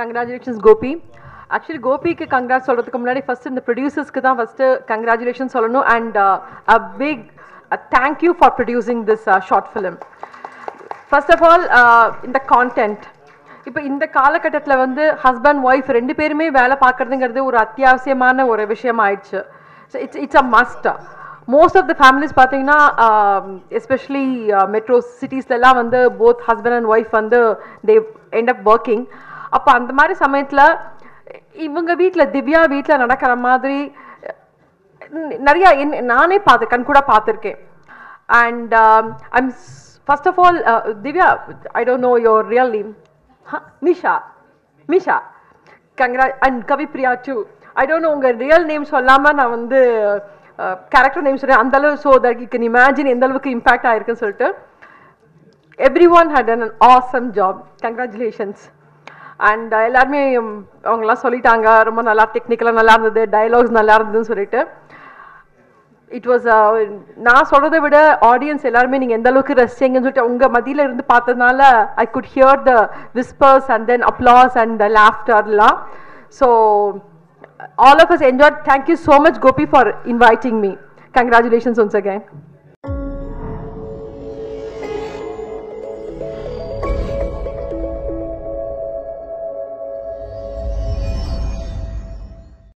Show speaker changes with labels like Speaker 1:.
Speaker 1: Congratulations Gopi actually கோபிக்கு congrat சொல்கிறதுக்கு முன்னாடி ஃபர்ஸ்ட் இந்த ப்ரொடியூசர்ஸ்க்கு தான் ஃபஸ்ட்டு கங்க்ராச்சுலேஷன் சொல்லணும். And a big thank you for producing this short film first of all இந்த கான்டென்ட் இப்போ இந்த காலகட்டத்தில் வந்து ஹஸ்பண்ட் ஒய்ஃப் ரெண்டு பேருமே வேலை பார்க்குறதுங்கிறது ஒரு அத்தியாவசியமான ஒரு விஷயம் ஆயிடுச்சு. So it's it's a must most of the families பார்த்தீங்கன்னா எஸ்பெஷலி மெட்ரோ சிட்டிஸ்லலாம் வந்து போத் ஹஸ்பண்ட் அண்ட் ஒய்ஃப் வந்து தே எண்ட் அப் ஒர்க்கிங் அப்போ அந்த மாதிரி சமயத்தில் இவங்க வீட்டில் திவ்யா வீட்டில் நடக்கிற மாதிரி நிறையா என்- நானே பார்த்து கண் கூட பார்த்துருக்கேன் and I'm first of all Divya I don't know your real name Misha Misha Kangra and Kavipriya too I don't know உங்கள் ரியல் நேம் சொல்லாமல் நான் வந்து கேரக்டர் நேம் சொல்கிறேன் அந்தளவு so that you can imagine எந்த அளவுக்கு இம்பேக்ட் ஆயிருக்குன்னு சொல்லிட்டு everyone had an awesome job congratulations and uh, எல்லாருமே அவங்கெல்லாம் சொல்லிட்டாங்க ரொம்ப நல்லா டெக்னிக்கலாக நல்லா இருந்தது டைலாக்ஸ் நல்லா இருந்ததுன்னு சொல்லிட்டு. இட் வாஸ் uh, நான் சொல்கிறத விட ஆடியன்ஸ் எல்லாருமே நீங்கள் எந்த அளவுக்கு ரசிச்சீங்கன்னு சொல்லிட்டு உங்கள் மதியில் இருந்து பார்த்ததுனால I could hear the whispers and then applause and the லாஃப்டர்லாம் so all of us enjoy thank you so much Gopi for inviting me congratulations once again